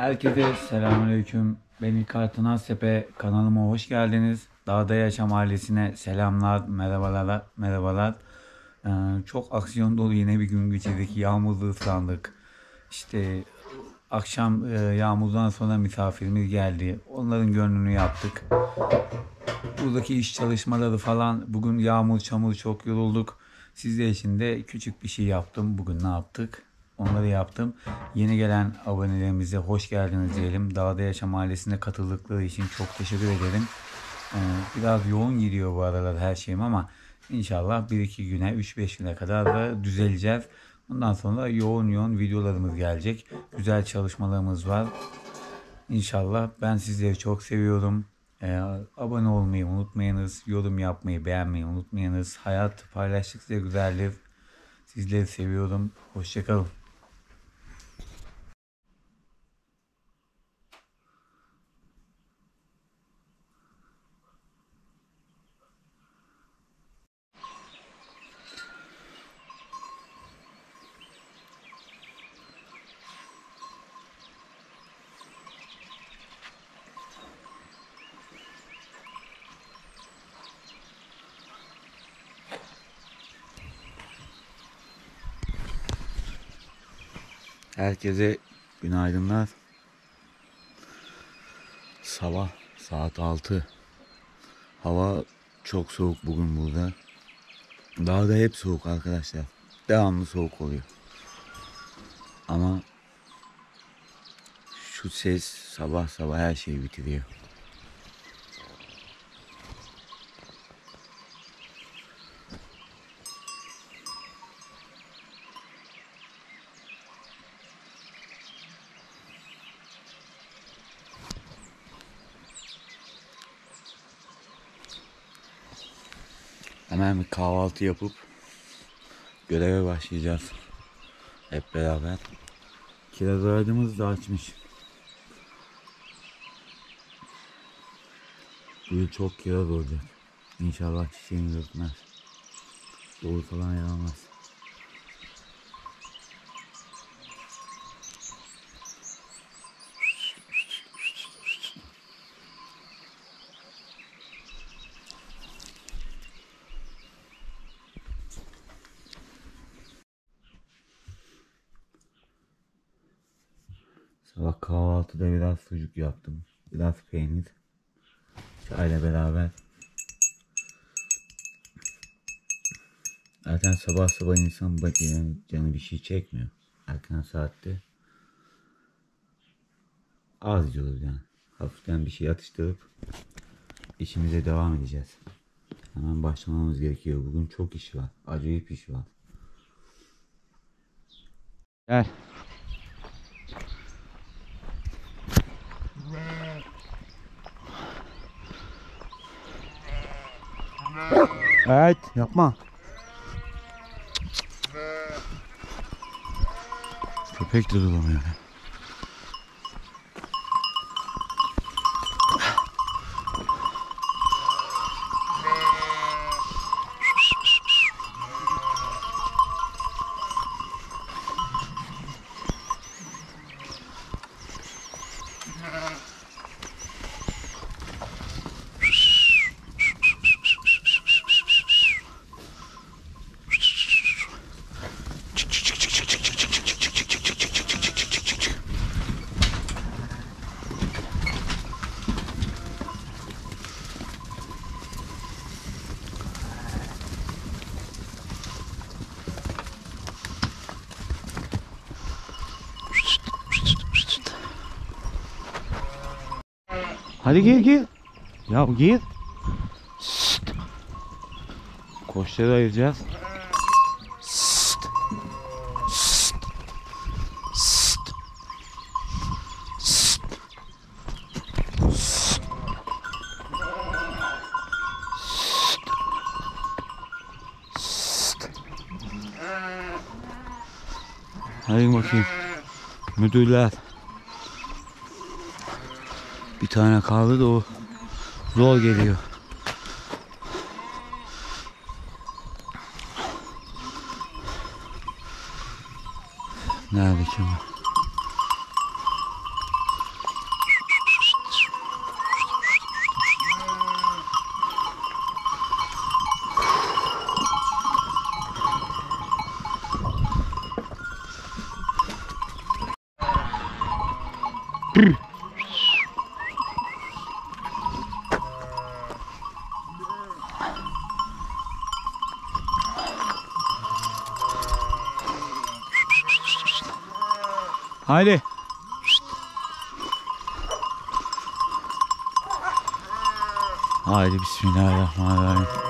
Herkese selamünaleyküm. Ben İlkay Tınaztepe kanalıma hoş geldiniz. Dağda Yaşam ailesine selamlar, merhabalar, merhabalar. Ee, çok aksiyon dolu yine bir gün geçirdik. Yağmurlu ıslandık. İşte akşam e, yağmurdan sonra misafirimiz geldi. Onların gönlünü yaptık. Buradaki iş çalışmaları falan bugün yağmur çamur çok yorulduk. Sizler için de küçük bir şey yaptım. Bugün ne yaptık? Onları yaptım. Yeni gelen abonelerimize hoş geldiniz diyelim. Dağda Yaşam ailesine katıldıkları için çok teşekkür ederim. Ee, biraz yoğun gidiyor bu aralar her şeyim ama inşallah 1-2 güne 3-5 güne kadar da düzeleceğiz. Bundan sonra yoğun yoğun videolarımız gelecek. Güzel çalışmalarımız var. İnşallah ben sizleri çok seviyorum. Ee, abone olmayı unutmayınız. Yorum yapmayı, beğenmeyi unutmayınız. Hayat paylaştıkça güzeldir. Sizleri seviyorum. Hoşçakalın. Herkese günaydınlar. Sabah saat 6. Hava çok soğuk bugün burada. Dağda hep soğuk arkadaşlar. Devamlı soğuk oluyor. Ama şu ses sabah sabah her şeyi bitiriyor. Hemen bir kahvaltı yapıp göreve başlayacağız. Hep beraber. Kiraz ağacımız da açmış. Bu yıl çok kiraz olacak. İnşallah çiçeğini dökmez. Doğru falan yaramaz. Sabah kahvaltıda biraz sucuk yaptım. Biraz peynir. Çayla beraber. Zaten sabah sabah insan yani canı bir şey çekmiyor. Erken saatte. Az yiyoruz yani. Hafiften bir şey atıştırıp işimize devam edeceğiz. Hemen başlamamız gerekiyor. Bugün çok iş var. Acayip iş var. Gel. Evet yapma. Köpek de duramıyor. Hadi gir gir. Ya gir. Şşt. Koçları ayıracağız. Şşt. Şşt. Şşt. Şşt. Şşt. Şşt. Hadi bakayım. Müdürler. Tane kaldı da o zor geliyor. Nerede ki Haydi. Haydi bismillahirrahmanirrahim.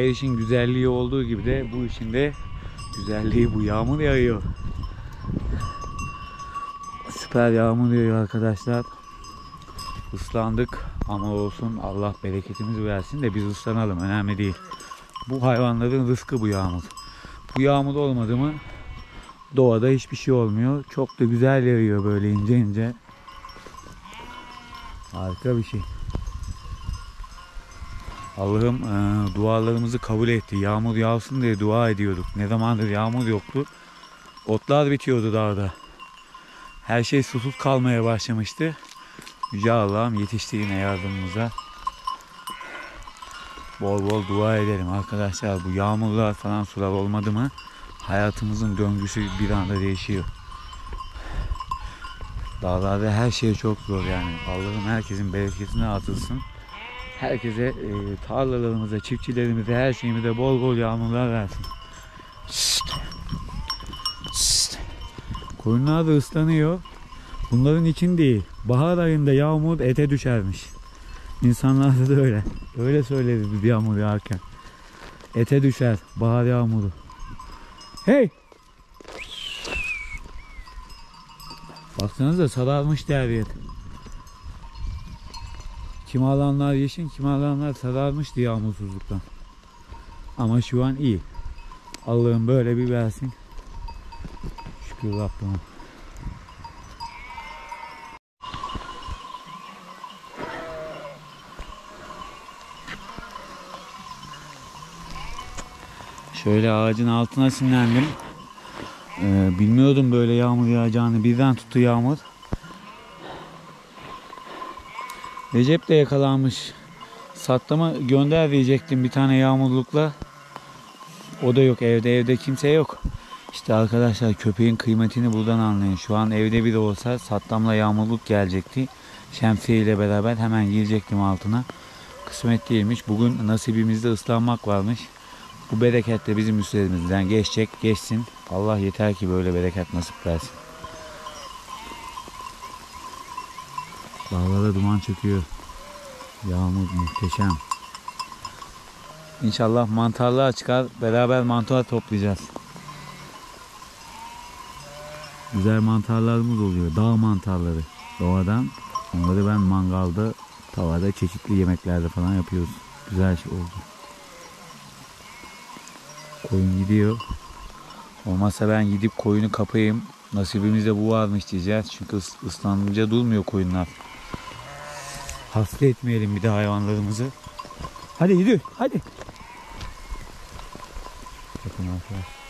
Her işin güzelliği olduğu gibi de bu işin de güzelliği bu yağmur yağıyor. Süper yağmur yağıyor arkadaşlar. Islandık ama olsun Allah bereketimizi versin de biz ıslanalım önemli değil. Bu hayvanların rızkı bu yağmur. Bu yağmur olmadı mı doğada hiçbir şey olmuyor. Çok da güzel yağıyor böyle ince ince. Harika bir şey. Allah'ım e, dualarımızı kabul etti. Yağmur yağsın diye dua ediyorduk. Ne zamandır yağmur yoktu. Otlar bitiyordu dağda. Her şey susuz kalmaya başlamıştı. Yüce Allah'ım yetişti yine yardımımıza. Bol bol dua edelim arkadaşlar. Bu yağmurlar falan sular olmadı mı hayatımızın döngüsü bir anda değişiyor. Dağlarda her şey çok zor yani. Allah'ım herkesin bereketine atılsın. Herkese e, tarlalarımıza, çiftçilerimize, her şeyimize bol bol yağmurlar versin. Şşt. Şşt. Koyunlar da ıslanıyor. Bunların için değil. Bahar ayında yağmur ete düşermiş. İnsanlarda da öyle. Öyle söyledi biz yağmur yağarken. Ete düşer bahar yağmuru. Hey! Baksanıza sararmış devret. Kim alanlar yeşil, kim alanlar sararmıştı yağmursuzluktan. Ama şu an iyi. Allah'ım böyle bir versin. Şükür Rabbime. Şöyle ağacın altına sinirlendim. Ee, bilmiyordum böyle yağmur yağacağını. Birden tuttu yağmur. Recep de yakalanmış. Sattama gönder diyecektim bir tane yağmurlukla. O da yok evde evde kimse yok. İşte arkadaşlar köpeğin kıymetini buradan anlayın. Şu an evde biri olsa Sattam'la yağmurluk gelecekti. Şemsiye ile beraber hemen girecektim altına. Kısmet değilmiş. Bugün nasibimizde ıslanmak varmış. Bu bereket de bizim üstlerimizden geçecek, geçsin. Allah yeter ki böyle bereket nasip versin. Dağlara duman çöküyor. Yağmur muhteşem. İnşallah mantarlar çıkar. Beraber mantar toplayacağız. Güzel mantarlarımız oluyor. Dağ mantarları. Doğadan. Onları ben mangalda, tavada, çeşitli yemeklerde falan yapıyoruz. Güzel şey oldu. Koyun gidiyor. Olmazsa ben gidip koyunu kapayım. Nasibimizde bu varmış diyeceğiz. Çünkü ıs- ıslanınca durmuyor koyunlar. Hasta etmeyelim bir de hayvanlarımızı. Hadi yürü hadi. Bakın arkadaşlar.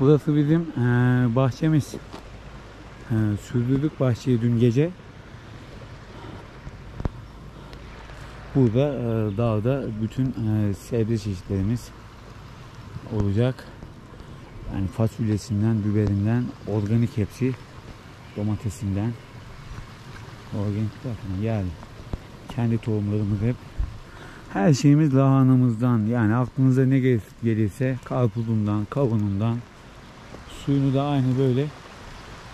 Burası bizim eee, bahçemiz. Eee, sürdürdük bahçeyi dün gece. Burada eee, dağda bütün eee, sebze çeşitlerimiz olacak. Yani fasulyesinden, biberinden, organik hepsi, domatesinden, organik derken yani kendi tohumlarımız hep. Her şeyimiz lahanamızdan yani aklınıza ne gel- gelirse karpuzundan, kavunundan, suyunu da aynı böyle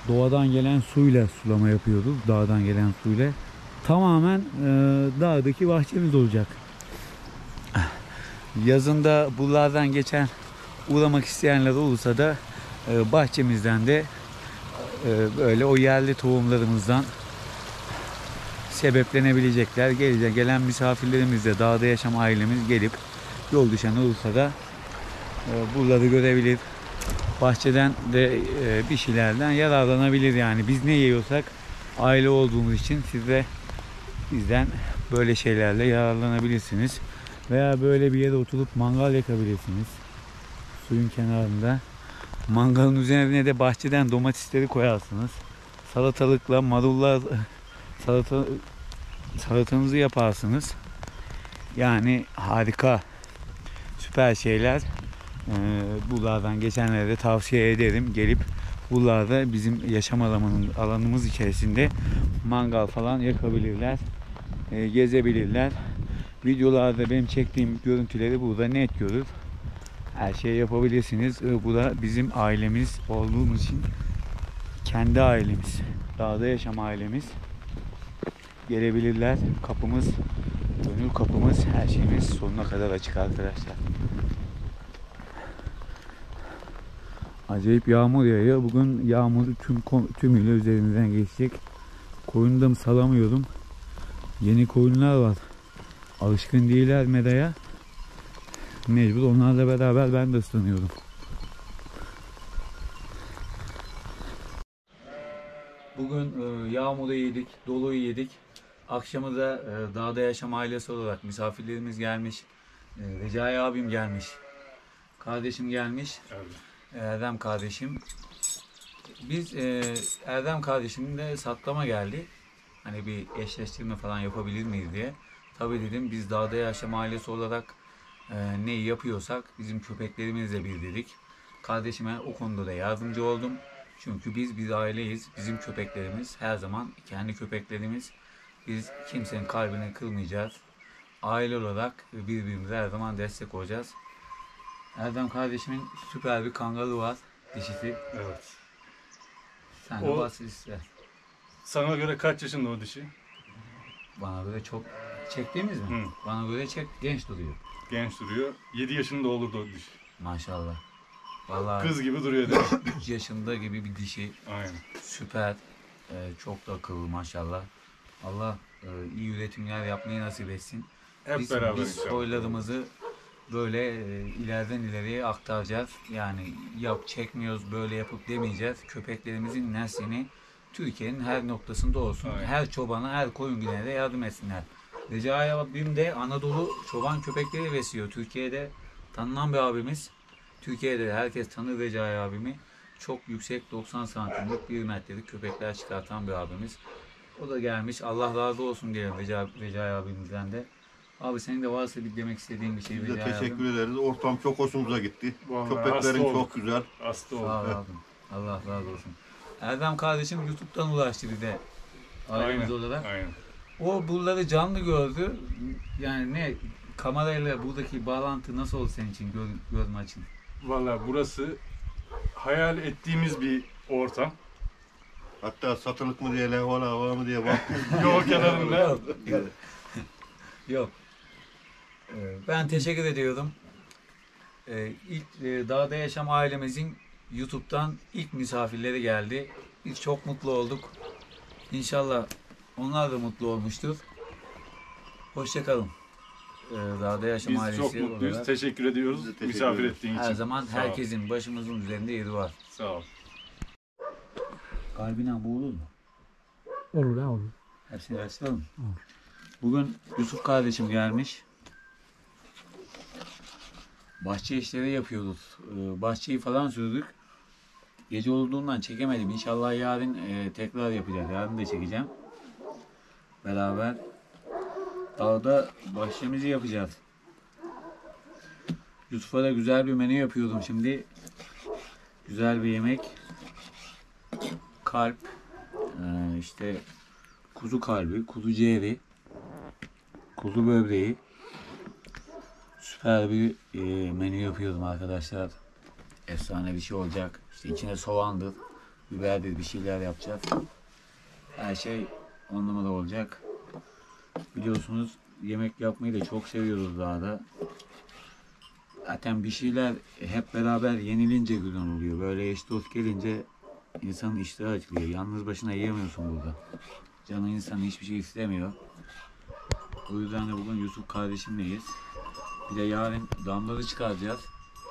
doğadan gelen suyla sulama yapıyoruz. Dağdan gelen suyla. Tamamen e, dağdaki bahçemiz olacak. Yazında buralardan geçen uğramak isteyenler olursa da e, bahçemizden de e, böyle o yerli tohumlarımızdan sebeplenebilecekler. Gelecek gelen misafirlerimiz de dağda yaşam ailemiz gelip yol düşen olursa da e, buraları görebilir. Bahçeden de e, bir şeylerden yararlanabilir yani. Biz ne yiyorsak aile olduğumuz için siz de bizden böyle şeylerle yararlanabilirsiniz. Veya böyle bir yere oturup mangal yakabilirsiniz. Suyun kenarında. Mangalın üzerine de bahçeden domatesleri koyarsınız. Salatalıkla, marullar, salata, salatanızı yaparsınız. Yani harika, süper şeyler. Ee, buralardan geçenlere de tavsiye ederim. Gelip buralarda bizim yaşam alanımız, alanımız içerisinde mangal falan yakabilirler. Ee, gezebilirler. Videolarda benim çektiğim görüntüleri burada net görür. Her şeyi yapabilirsiniz. Bu da bizim ailemiz olduğumuz için kendi ailemiz. Dağda yaşam ailemiz. Gelebilirler. Kapımız, gönül kapımız, her şeyimiz sonuna kadar açık arkadaşlar. Acayip yağmur yağıyor. Bugün yağmur tüm tümüyle üzerimizden geçecek. Koyunu da salamıyorum. Yeni koyunlar var. Alışkın değiller medaya. Mecbur onlarla beraber ben de ıslanıyorum. Bugün e, yağmuru yedik, doluyu yedik. Akşamı da e, dağda yaşam ailesi olarak misafirlerimiz gelmiş. E, Recai abim gelmiş. Kardeşim gelmiş. Erdem kardeşim. Biz Erdem kardeşimle saklama geldi. Hani bir eşleştirme falan yapabilir miyiz diye. Tabii dedim biz dağda yaşam ailesi olarak e, neyi yapıyorsak bizim köpeklerimizle bir dedik. Kardeşime o konuda da yardımcı oldum. Çünkü biz bir aileyiz. Bizim köpeklerimiz her zaman kendi köpeklerimiz. Biz kimsenin kalbini kırmayacağız. Aile olarak birbirimize her zaman destek olacağız. Erdem kardeşimin süper bir kangaru var. Dişisi. Evet. Sen de O- bahset ister. Sana göre kaç yaşında o dişi? Bana göre çok çektiğimiz mi? Hı. Bana göre çek genç duruyor. Genç duruyor. 7 yaşında olurdu o dişi. Maşallah. Vallahi Kız gibi duruyor değil mi? 3 yaşında gibi bir dişi. Aynen. Süper. Ee, çok da akıllı maşallah. Allah e, iyi üretimler yapmayı nasip etsin. Hep biz, beraber biz inşallah. soylarımızı böyle e, ileriden ileriye aktaracağız. Yani yap çekmiyoruz böyle yapıp demeyeceğiz. Köpeklerimizin neslini Türkiye'nin her noktasında olsun. Aynen. Her çobana, her koyun güne de yardım etsinler. Recai abim de Anadolu çoban köpekleri besliyor. Türkiye'de tanınan bir abimiz. Türkiye'de herkes tanır Recai abimi. Çok yüksek 90 santimlik 1 metrelik köpekler çıkartan bir abimiz. O da gelmiş. Allah razı olsun diyelim Recai, Recai abimizden de. Abi senin de varsa bir demek istediğin bir şey Biz de Recai abim. teşekkür ederiz. Ortam çok hoşumuza gitti. Vallahi Köpeklerin çok olduk. güzel. Hasta Sağ oldu. ol abim. Allah razı olsun. Erdem kardeşim YouTube'dan ulaştı bir de. Ailemiz Aynen. olarak. Aynen. O buraları canlı gördü. Yani ne kamerayla buradaki bağlantı nasıl oldu senin için gör, görme açın? Valla burası hayal ettiğimiz bir ortam. Hatta satılık mı diye, levhala var mı diye baktık. Yol kenarında. Yok. Yok. Ee, Ben teşekkür ediyorum. Ee, İlk e, Dağda Yaşam ailemizin YouTube'dan ilk misafirleri geldi. Biz çok mutlu olduk. İnşallah onlar da mutlu olmuştur. Hoşçakalın. Ee, Dağda Yaşam Biz ailesi çok mutluyuz. olarak Teşekkür ediyoruz. Teşekkür Misafir ederiz. ettiğin için. her zaman Sağ ol. herkesin başımızın üzerinde yeri var. Sağ ol. Kalbine boğulur mu? Olur ha olur. Hepsini açalım. Bugün Yusuf kardeşim gelmiş. Bahçe işleri yapıyoruz. Ee, Bahçeyi falan sürdük. Gece olduğundan çekemedim. İnşallah yarın e, tekrar yapacağız. Yarın da çekeceğim. Beraber dağda bahçemizi yapacağız. Yusuf'a da güzel bir menü yapıyordum şimdi. Güzel bir yemek. Kalp. e, işte kuzu kalbi, kuzu ciğeri, kuzu böbreği. Süper bir e, menü yapıyordum arkadaşlar. Efsane bir şey olacak. İşte içine soğandır, biberdir bir şeyler yapacağız. Her şey on numara olacak. Biliyorsunuz yemek yapmayı da çok seviyoruz daha da. Zaten bir şeyler hep beraber yenilince güzel oluyor. Böyle eş dost gelince insanın iştahı açılıyor. Yalnız başına yiyemiyorsun burada. Canı insan hiçbir şey istemiyor. O yüzden de bugün Yusuf kardeşimleyiz. Bir de yarın damları çıkaracağız.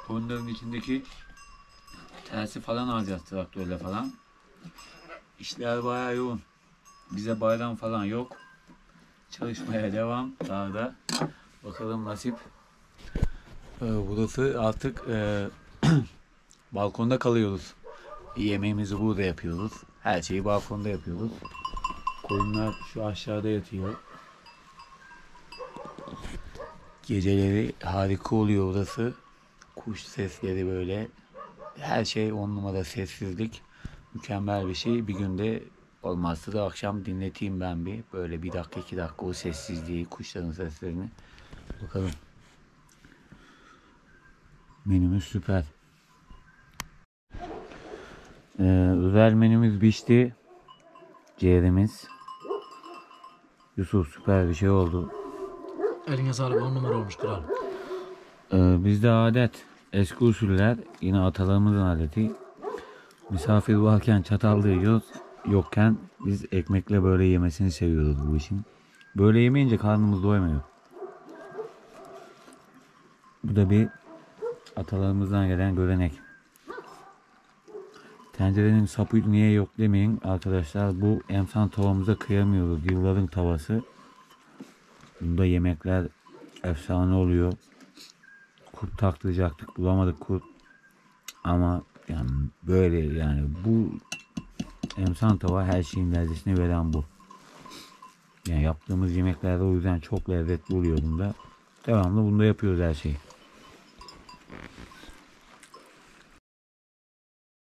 Koyunların içindeki tersi falan alacağız traktörle falan. İşler bayağı yoğun. Bize bayram falan yok. Çalışmaya devam dağda. Bakalım nasip. Ee, burası artık e, balkonda kalıyoruz. Yemeğimizi burada yapıyoruz. Her şeyi balkonda yapıyoruz. Koyunlar şu aşağıda yatıyor. Geceleri harika oluyor orası. Kuş sesleri böyle. Her şey on numara sessizlik. Mükemmel bir şey. Bir günde olmazsa da akşam dinleteyim ben bir. Böyle bir dakika iki dakika o sessizliği, kuşların seslerini. Bakalım. Menümüz süper. Ee, özel menümüz pişti. Ciğerimiz. Yusuf süper bir şey oldu. Eline sağlık on numara olmuş kral. Ee, bizde adet eski usuller yine atalarımızın adeti. Misafir varken çatallı yiyoruz. Yokken biz ekmekle böyle yemesini seviyoruz bu işin. Böyle yemeyince karnımız doymuyor. Bu da bir atalarımızdan gelen görenek. Tencerenin sapı niye yok demeyin arkadaşlar. Bu emsan tavamıza kıyamıyoruz. Yılların tavası. Bunda yemekler efsane oluyor kurt taktıracaktık bulamadık kurt ama yani böyle yani bu emsan tava her şeyin lezzetini veren bu. Yani yaptığımız yemeklerde o yüzden çok lezzetli oluyor bunda. Devamlı bunda yapıyoruz her şeyi